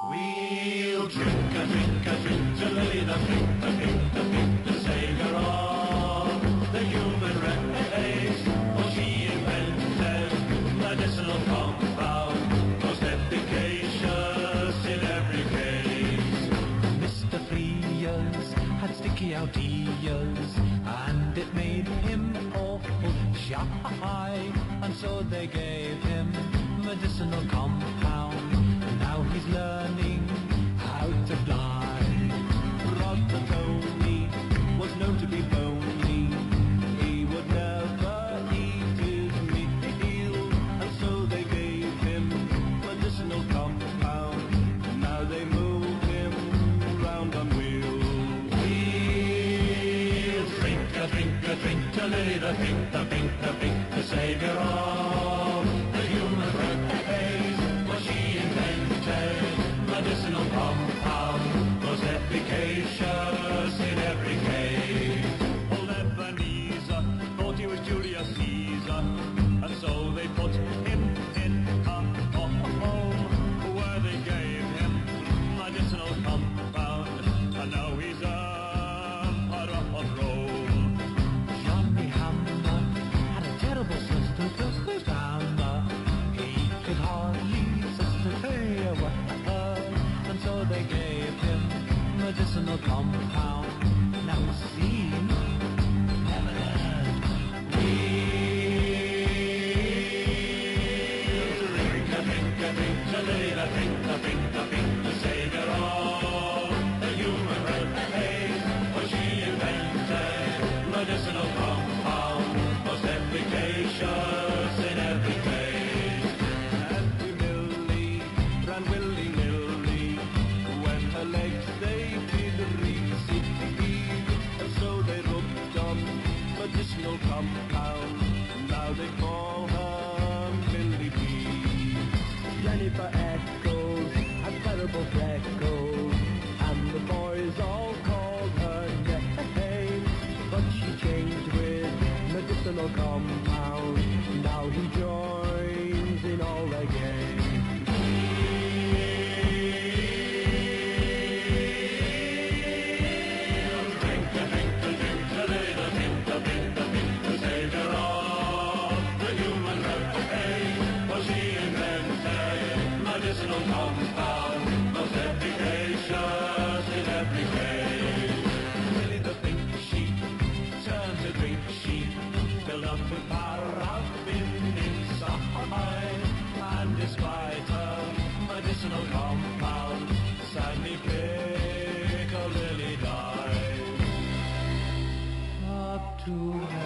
We'll drink a drink a drink to Lily the Pink, the Pink, the Pink, the Savior of the human race. For oh, she invented medicinal compound, most efficacious in every case. Mr. Frears had sticky out ears, and it made him awful shy. And so they gave him medicinal compound. The pink, the pink, the pink—the savior of the human race—was she invented medicinal compound, most efficacious. somehow. For Eccles and terrible freckles. And the boys all called her name. but she changed with medicinal compound. Now he joins in all the games. to